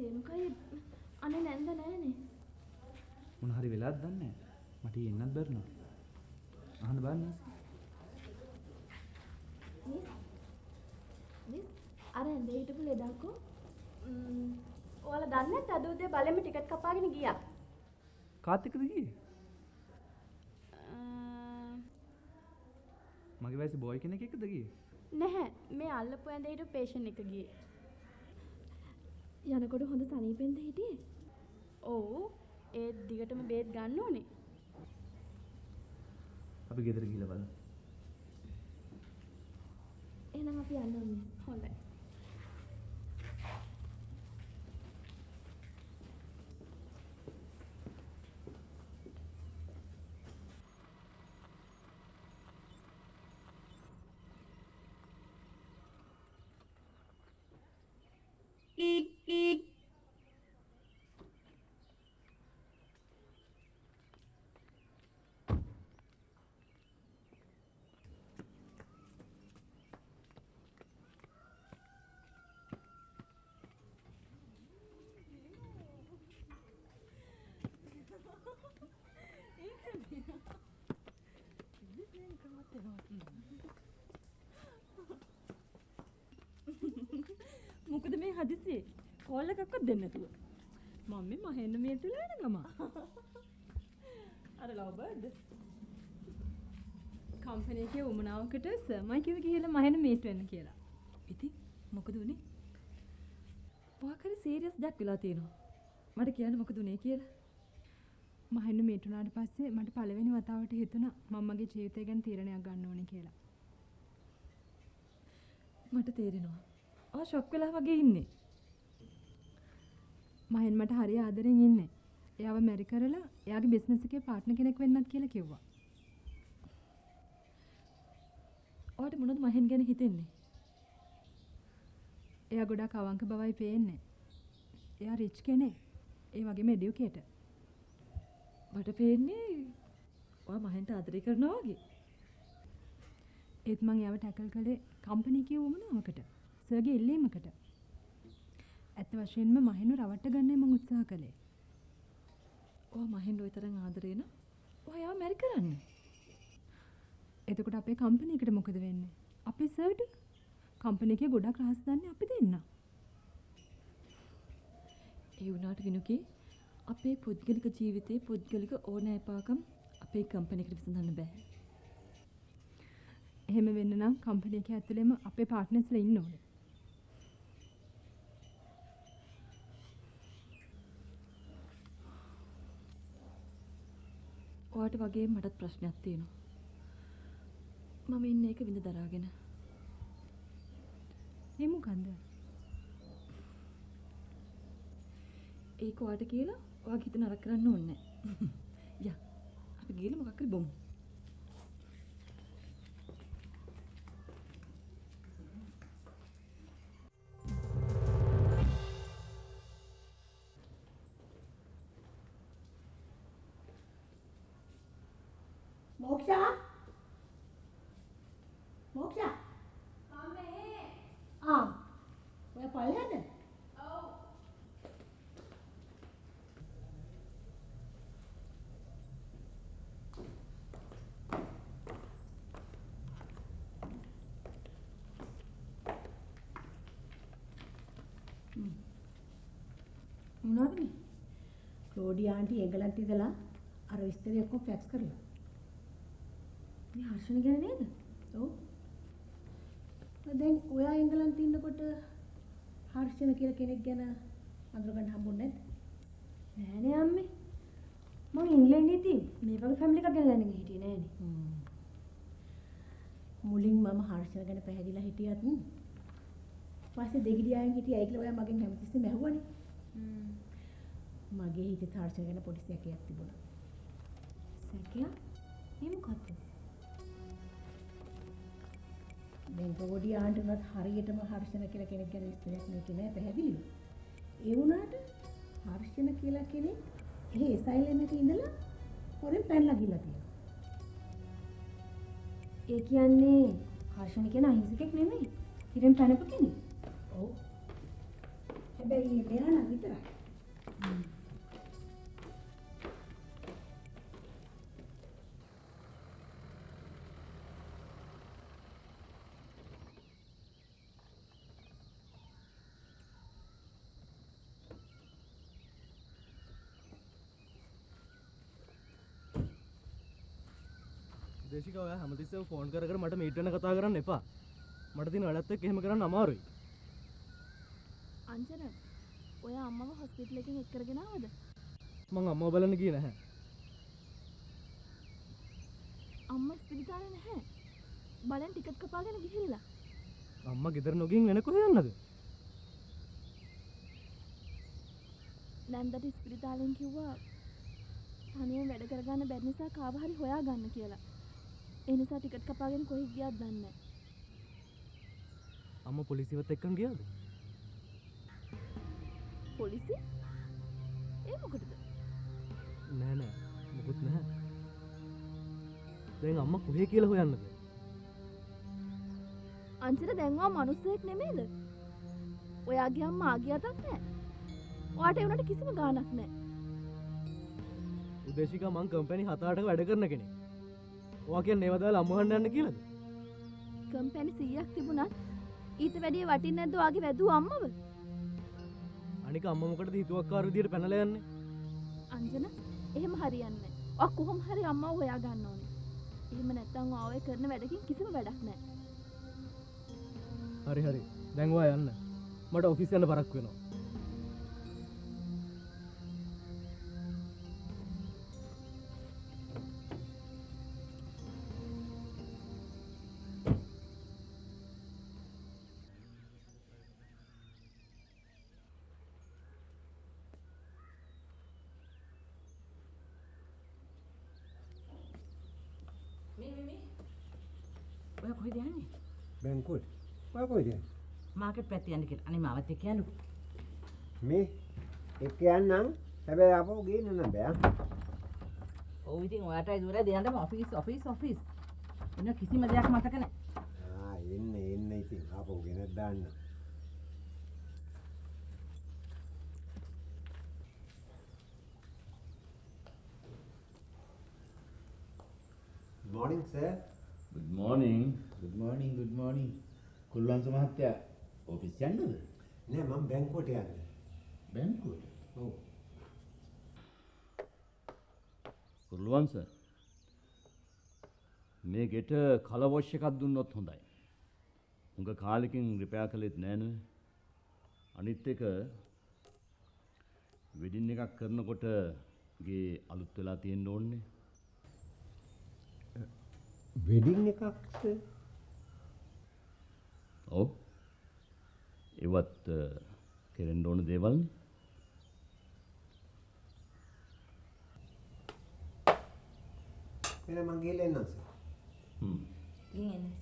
සේනුකයි අනේ නැන්ද නෑනේ. මොන හරි වෙලාද දන්නේ මට එන්නත් බැරිනවා අහන්න බලන්න. මිස්. මිස් අර ඇඳේ හිටපු ලෙඩක්කෝ. ඔයාලා දන්නේ නැත්ද අද උදේ බලෙම ටිකට් කපාගෙන ගියා. කාත් එක්කද ගියේ? මගේ වයසේ බොයි කෙනෙක් එක්කද ගියේ? නැහැ. මේ අල්ලපු ඇඳේ හිටපු පේෂන් එක ගියේ. යනකොට හොඳ සනීපෙන්ද හිටියේ? ඔව් ඒත් දිගටම බේත් ගන්න ඕනේ. අපි ගෙදර ගිහලා බලමු එහෙනම් අපි යන්න මිස්. හොඳයි. いいかげん。全然変ってるい。け මොකද මේ හදිසියේ? කෝල් එකක්වත් දෙන්න නැතුව. මම මේ මහෙන්න මේටලා යන ගම. අර ලව් බර්ඩ් කම්පැනි එකේ උමනාවකට සර්මයි කිව්ව ගිහලා මහෙන්න මේට් වෙන්න කියලා. ඉතින් මොකද උනේ? හරි සීරියස් දෙයක් වෙලා තියෙනවා. මට කියන්න මොකද උනේ කියලා? මහෙන්න මේට් වුණාට පස්සේ මට පළවෙනි වතාවට හිතුණා මම මගේ ජීවිතය ගැන තීරණයක් ගන්න ඕනේ කියලා. මට තේරෙනවා ආ ෂොක් වෙලා වගේ ඉන්නේ මහෙන් මට හරි ආදරෙන් ඉන්නේ. එයාව මැරි කරලා එයාගේ බිස්නස් එකේ පාර්ට්නර් කෙනෙක් වෙන්නත් කියලා කිව්වා. ඔයාට මොනවද මහෙන් ගැන හිතෙන්නේ එයා ගොඩක් අවංක බවයි පේන්නේ. එයා රිච් කෙනෙක්. ඒ වගේම එඩියුකේටර්. මට පේන්නේ ඔයා මහෙන්ට ආදරය කරනවා වගේ ඒත් මං එයාව ටැකල් කළේ කම්පැනි එකේ වුමනාවකට. සර්ගේ ඉල්ලීමකට. ඇත්ත වශයෙන්ම මහෙන්ව රවට්ට ගන්නයි මං උත්සාහ කළේ. ඔයා මහෙන් ওই තරම් ආදරේ නම් ඔයා යාව මැරි කරන්න එතකොට අපේ කම්පැනි එකට මොකද වෙන්නේ? අපේ සර්ට කම්පැනි එකේ ගොඩක් රහස් දන්නේ අපි දෙන්න. ඒ වුණාට විනුකේ අපේ පුද්ගලික ජීවිතයේ පුද්ගලික ඕනෑපාකම් අපේ කම්පැනි එකට විසඳන්න බෑ එහෙම වෙන්න නම් කම්පැනි එක ඇතුළේම අපේ පාර්ට්නර්ස්ලා ඉන්න ඕනේ. ඔයාට වගේ මටත් ප්‍රශ්නයක් තියෙනවා මම ඉන්නේ ඒක විඳ දරාගෙන ඒ මොකන්ද? ඒක ඔයාට කියලා ඔයාගේ හිත නරක කරන්න ඕනේ නැහැ. යා. අපි ගිහලා මොකක් හරි බොමු. ක්ලෝඩි ආන්ටි එංගලන්තේ ඉඳලා අර විස්තරය ඔක්කොම ෆැක්ස් කරලා මේ හර්ෂණ ගැන නේද? ඔව්. දැන් ඔයා එංගලන්තේ ඉන්නකොට හර්ෂණ කියලා කෙනෙක් ගැන අඳුරගන්න හම්බුනේ නැද්ද? නෑනේ අම්මේ. මං ඉංග්‍රීසියේ ඉතින් මේ වගේ ෆැමිලි එකක් ගැන දැනගෙන හිටියේ නෑනේ. මුලින් මම හර්ෂණ ගැන පැහැදිලා හිටියත් පස්සේ දෙගිඩියාවෙන් හිටිය ඇයි කියලා ඔයා මගෙන් හැමතිස්සෙම ඇහුවනේ. මගේ හිතේ හර්ෂණ ගැන පොඩි සැකයක් තිබුණා. සැකයක්? මේ මොකක්ද? දැන් පොඩි ආන්ටනත් හරියටම හර්ෂණ කියලා කෙනෙක් ගැන විස්තරයක් මේකේ නෑ පැහැදිලිව. ඒ වුණාට හර්ෂණ කියලා කෙනෙක් එහි එසයිලම් එකේ ඉඳලා හොරෙන් පැනලා ගිහලා තියෙනවා. ඒ කියන්නේ හර්ෂණ කියන අහිංසකෙක් නෙමෙයි. හිරෙන් පැනපු කෙනෙක්. ඔව්. හැබැයි මෙයා නම් විතරයි. දේශික ඔය හැමතිස්සෙම ෆෝන් කර කර මට මීට් වෙන කතා කරන්න එපා. මට තියෙන වැඩත් එක්ක එහෙම කරන්න අමාරුයි. අංජන ඔය අම්මව හොස්පිටල් එකෙන් එක් කරගෙන ආවද? මං අම්මව බලන්න ගියේ නැහැ. අම්මා ස්පිරිතාලේ නැහැ. බලෙන් ටිකට් කපාගෙන ගිහිල්ලා. අම්මා ගෙදර නොගින් වෙන කොහෙ යන්නද? නැන්දට ස්පිරිතාලෙන් කිව්වා තනියම වැඩ කරගන්න බැරි නිසා කාව හරි හොයා ගන්න කියලා. ඒ නිසා ටිකට් කපාගෙන කොහෙ ගියත් දන්නේ නැහැ. අම්මා පොලිසියවත් එක්කන් ගියාද? පොලිසිය? ඒ මොකටද? නෑ නෑ මොකුත් නැහැ. දැන් අම්මා කොහේ කියලා හොයන්නද? අංචර දැන්වා මිනිස්සෙක් නෙමෙයිද? ඔයාගේ අම්මා ආගිය අතක් නැහැ. ඔයාට ඒ උනට කිසිම ගාණක් නැහැ. උදේශිකා මං කම්පැනි හත අටක වැඩ කරන කෙනෙක්. ඔයා කියන්නේ ඒව දාලා අම්මා හොයන්න යන්න කියලාද? කම්පැනි 100ක් තිබුණත් ඊට වැඩිය වටින්නේ නැද්ද ඔයාගේ වැදුව අම්මව? අනික අම්මා මොකටද හිතුවක්කාර විදියට පැනලා යන්නේ? අංජන එහෙම හරියන්නේ. ඔයා කොහොම හරි අම්මව හොයා ගන්න ඕනේ. එහෙම නැත්නම් ඔයා ඔය කරන වැඩකින් කිසිම වැඩක් නැහැ. හරි හරි. දැන් යන්න. මට ඔෆිස් යන්න බරක් වෙනවා. ඔය කොහෙද යන්නේ? බැංකුවට. ඔය කොහෙද යන්නේ? මාකට් පැත්තේ යන්න කියලා. අනේ මාවත් එක්ක යන්නකෝ. මේ එක්ක යන්නම්. හැබැයි ආපහු ගේන්න නම් බෑ. ඔව් ඉතින් ඔයාටයි දුර දෙන්නම ඔෆිස් ඔෆිස් ඔෆිස්. එන කිසිම දෙයක් මතක නැහැ. ආ එන්න එන්න ඉතින් ආපහු ගෙනත් දාන්න. Morning sir. Good මෝනිින් good මෝනිින් good මෝනිින් කුල්වන්ස මහත්තයා ඔෆිස් යන්නද? නෑ මම බැංකුවට යන්නේ. බැංකුවට? ඔව්. කුල්වන්ස මේ ගෙට කලවොෂ් එකක් දුන්නොත් හොඳයි. උඟ කාලෙකින් රිපයා කළෙත් නෑන. අනිත් එක වෙඩින් එකක් කරනකොට ගේ අලුත් වෙලා තියෙන්න ඕන්නේ වෙඩින් එකක් sir. ඔව් ඒවත් කෙරෙන්ඩ ඕන දේවල්නේ එහෙනම් මං ගිහලා එන්නම් sir. හ්ම්. ගිහින් එන්න.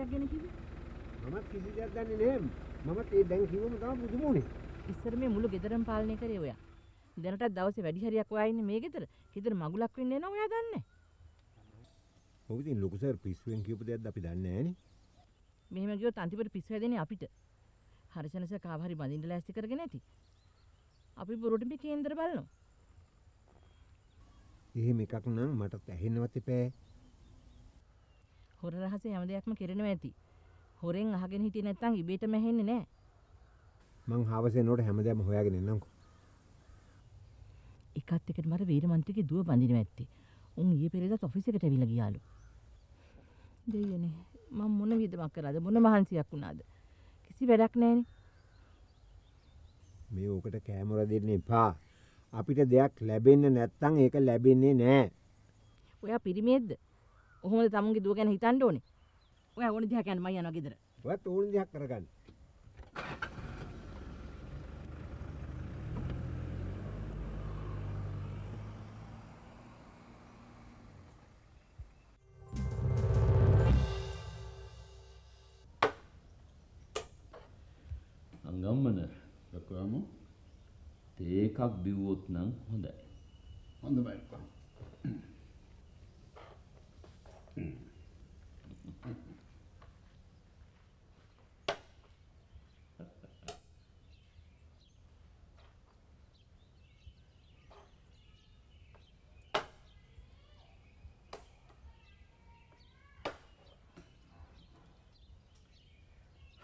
ගයක් ගැන කිව්වේ? මමත් කිසි දෙයක් දන්නේ නැහැ. මමත් ඒ දැන් කිව්වම තමයි පුදුම වුනේ. ඉස්සර මේ මුළු ගෙදරම පාලනය කරේ ඔයා. දැනටත් දවසේ වැඩි හරියක් ඔයා ඉන්නේ මේ ගෙදර. ගෙදර මගුලක් වෙන්න එනවා ඔයා දන්නේ. ඔව් ඉතින් ලොකු සර් පිස්සුවෙන් කියපු දෙයක්ද අපි දන්නේ නැහනේ. මෙහෙම ගියොත් අන්තිමට පිස්සු හැදෙන්නේ අපිට. හරිසනස කාව හරි බඳින්න ලෑස්ති කරගෙන ඇති. අපි බොරුවට මේ කේන්දර බලනවා. එහෙම එකක් නම් මටත් ඇහෙන්නවත් එපෑ. හොර රහසේ හැම දෙයක්ම කෙරෙනවා ඇති. හොරෙන් අහගෙන හිටියේ නැත්නම් ඉබේටම ඇහෙන්නේ නැහැ. මං හවසේ නෝට හැමදාම හොයාගෙන එන්නම්කෝ. එකත් එකට මර වීරමන්ත්‍රිගේ දුව බඳිනවා ඇත්තේ. උන් ඊයේ පෙරේදත් ඔෆිස් එකට ඇවිල්ලා ගියාලු. දෙයියනේ මම මොන විදමක් කරාද මොන මහන්සියක් වුණාද? කිසි වැඩක් නැහැනේ. මේ ඕකට කෑමර දෙන්න එපා. අපිට දෙයක් ලැබෙන්න නැත්තම් ඒක ලැබෙන්නේ නෑ. ඔයා පිරිමියෙක්ද? ඔහොමද තමුන්ගේ දුව ගැන හිතන්න ඕනේ? ඔයා ඕන දිහා කියන්නේ මම යනවා ගෙදර. ඔයත් ඕන දෙයක් කරගන්න. අංගම්මන දක්වාම තේ එකක් බිව්වොත් නම් හොඳයි. හොඳ Huh.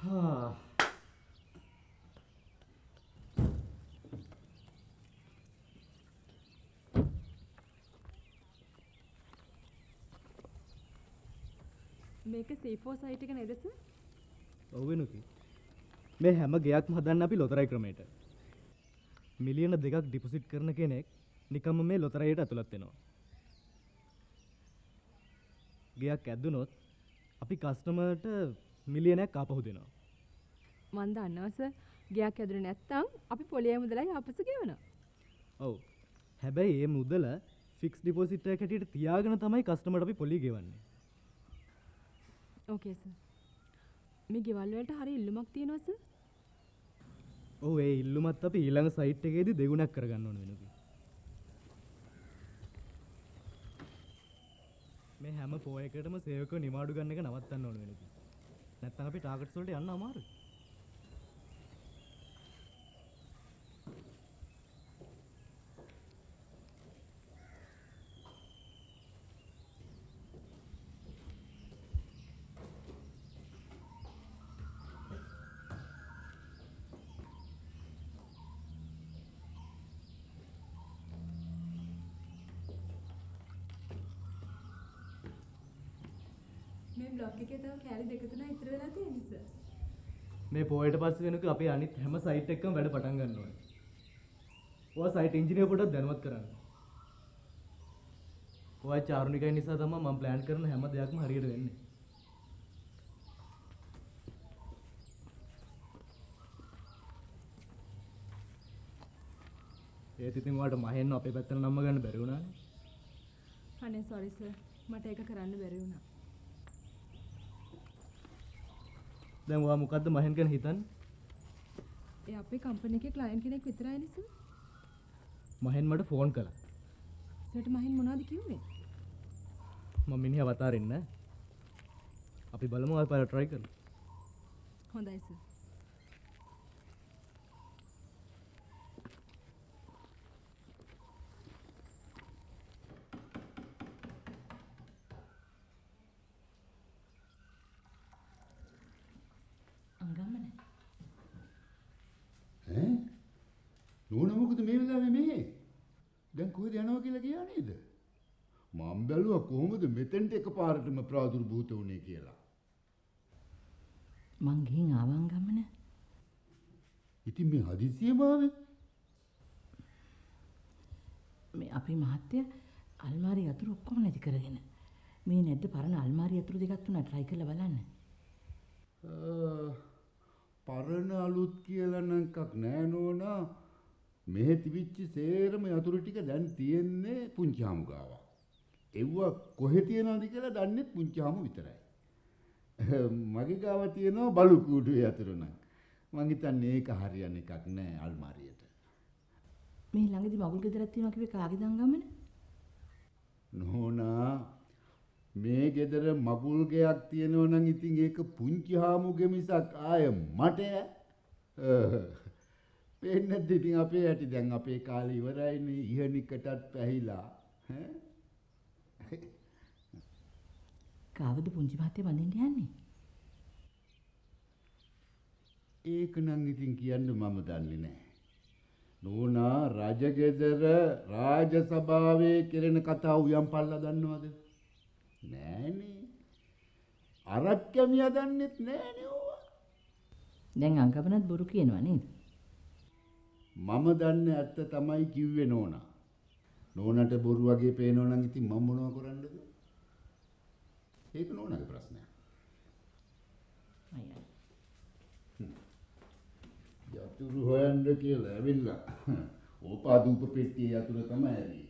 Hmm. මේක සීෆෝ සයිට් එක නේද සර්? ඔව්වෙනුකි මේ හැම ගයක්ම හදන්න අපි ලොතරයි ක්‍රමයට මිලියන දෙකක් ඩිපොසිට් කරන කෙනෙක් නිකම්ම මේ ලොතරයට ඇතුළත් වෙනවා ගයක් ඇද්දුනොත් අපි කස්ටමර්ට මිලියනයක් ආපහු දෙනවා මන් දන්නවා සර්. ගයක් ඇදුනේ නැත්තම් අපි පොලිය මුදලයි ආපසු ගෙවනවා. ඔව් හැබැයි ඒ මුදල ෆික්ස් ඩිපොසිට් එකකට හැටියට තියාගෙන තමයි කස්ටමර්ට අපි පොලිය ගෙවන්නේ ඕකේ සර්. මේ ගෙවල් වලට හරි ඉල්ලුමක් තියෙනවා සර්. ඔව් ඒ ඉල්ලුමත් අපි ඊළඟ සයිට් එකේදී දෙගුණක් කරගන්න ඕන වෙනවා මේ හැම පෝයකටම සේවකව නිමාඩු ගන්න එක නවත්තන්න ඕන වෙනවා නැත්නම් අපි ටාගට්ස් වලට යන්න අමාරුයි බ්ලොග් එකේ තව කෑලි දෙක තුනක් ඉතුරු වෙලා තියෙන සර්. මේ පෝයට පස්සේ වෙනක අපි අනිත් හැම සයිට් එකකම වැඩ පටන් ගන්න ඕනේ. ඔයා සයිට් ඉංජිනේර් පොඩක් දැනුවත් කරන්න. ඔයා චාරුණිකයි නිසා තමයි මම ප්ලෑන් කරන හැම දෙයක්ම හරියට වෙන්නේ. ඒත් ඉතින් ඔයාලට මහෙන්න අපේ පැත්තට නම්ම ගන්න බැරි වුණානේ. අනේ සෝරි සර්. මට ඒක කරන්න බැරි වුණා. දැන් ඔයා මොකද්ද මහෙන් ගැන හිතන්නේ? ඒ අපේ කම්පැනි එකේ ක්ලයන්ට් කෙනෙක් විතරයි නේ සර්. මහෙන් මට ෆෝන් කළා. සර්ට මහින් මොනවද කිව්වේ? මම මිනිහා වතාරින්න. අපි බලමු ආයෙ පාර try කරමු. හොඳයි සර්. අංගම්මන ඈ නෝන මොකද මේ වෙලාවේ මේ? දැන් කොහෙද යනවා කියලා කියා නේද? මම බැලුවා කොහොමද මෙතෙන්ට එකපාරටම ප්‍රාදුර්භූත වුනේ කියලා. මං ගිහින් ආවා අංගම්මන. ඉතින් මේ හදිසියෙම ආවේ මේ අපේ මහත්තයා අල්මාරි යතුරු ඔක්කොම නැති කරගෙන මේ නැද්ද පරණ අල්මාරි යතුරු දෙකක් තුනක් try කරලා බලන්න. පරණ අලුත් කියලා නම් එකක් නෑ නෝනා. මෙහෙ තිබිච්ච සේරම යතුරු ටික දැන් තියෙන්නේ පුංචාමු ගාව. එව්ව කොහෙ තියනවද කියලා දන්නේ පුංචාමු විතරයි. මගේ ගාව තියෙනවා බලු කූඩුවේ යතුරු නම්. මං හිතන්නේ ඒක හරියන එකක් නෑ අල්මාරියට. මේ ළඟදි මගුල් ගෙදරක් තියෙනවා කිව්වේ කාගේද අංගම්මන? නෝනා මේ ගෙදර මගුල් ගයක් තියෙනවා නම් ඉතින් ඒක පුංචි හාමුගේ මිසක් ආය මට පේන්නේ නැද්ද ඉතින් අපේ ඇටි දැන් අපේ කාලේ ඉවරයිනේ ඉහනිකටත් පැහිලා ඈ කාවද පුංචි මහත්තයා බඳින්න යන්නේ? ඒක නම් ඉතින් කියන්න මම දන්නේ නැහැ නෝනා රජගෙදර රාජසභාවේ කෙරෙන කතා උයම් පල්ලා දන්නවද? නෑනේ. අරක්කමියා දන්නෙත් නෑනේ ඕවා. දැන් අංකපනත් බොරු කියනවා නේද? මම දන්න ඇත්ත තමයි කිව්වේ නෝනා. නෝනට බොරු වගේ පේනවා නම් ඉතින් මම මොනව කරන්නද? ඒක නෝනාගේ ප්‍රශ්නයක්. අයියා. යතුරු හොයන්න කියලා ඇවිල්ලා. ඕපාදූප පෙට්ටියේ යතුරු තමයි ඇරි.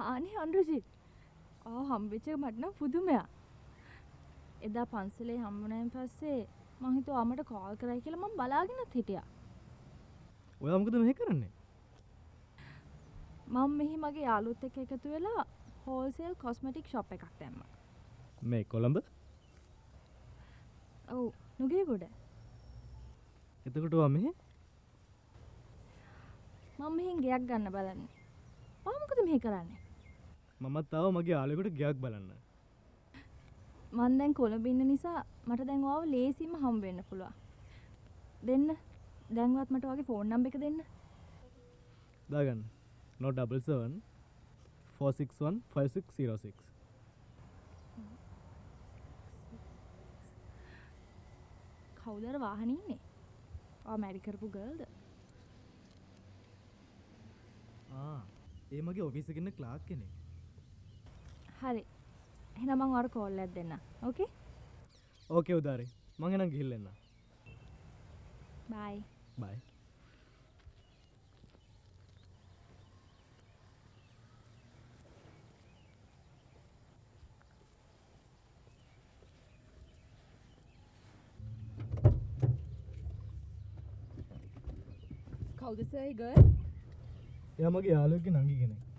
හානි අන්ඩ්‍රජිත් ආ හම්බෙච්ච මට නම් පුදුමයක්. එදා පන්සලේ හම්බුනයින් පස්සේ මං හිතුවා අම්මට කෝල් කරයි කියලා මම බලාගෙනත් හිටියා. ඔයා මොකද මෙහෙ කරන්නේ? මම මෙහි මගේ යාළුවොත් එක්ක එකතු වෙලා හෝල්සේල් කොස්මටික් ෂොප් එකක් දැම්මා. මේ කොළඹ? ඔව් නුගේගොඩ එතකොට ඔයා මෙහෙ? මම මෙහෙන් ගෙයක් ගන්න බලන්නේ. ඔයා මොකද මෙහෙ කරන්නේ මමත් ආව මගේ යාළුවෙකුට ගයක් බලන්න. මන් දැන් කොළඹ ඉන්න නිසා මට දැන් ඔයාව ලේසියෙන්ම හම්බ වෙන්න පුළුවන් දෙන්න දැන්වත් මට වගේ ෆෝන් නම්බර් එක දෙන්න දාගන්න. 077 461 5606. කවුදර වාහන ඉන්නේ ආ මැරි කරපු ගර්ල්ද ආ ඒ මගේ ඔෆිස් එකේ ඉන්න ක්ලාක් කෙනෙක්. හරි එහෙනම් මං ඔයාලට කෝල් එකක් දෙන්න ඕකේ ඕකේ උදාරේ. මං එහෙනම් ගිහිල්ලා එන්න. බයි බයි. කවුද සර් ගර් එයා මගේ යාළුවෙක්ගේ නංගි කෙනෙක්.